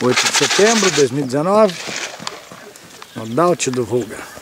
8 de setembro de 2019, no Daut do Vulga.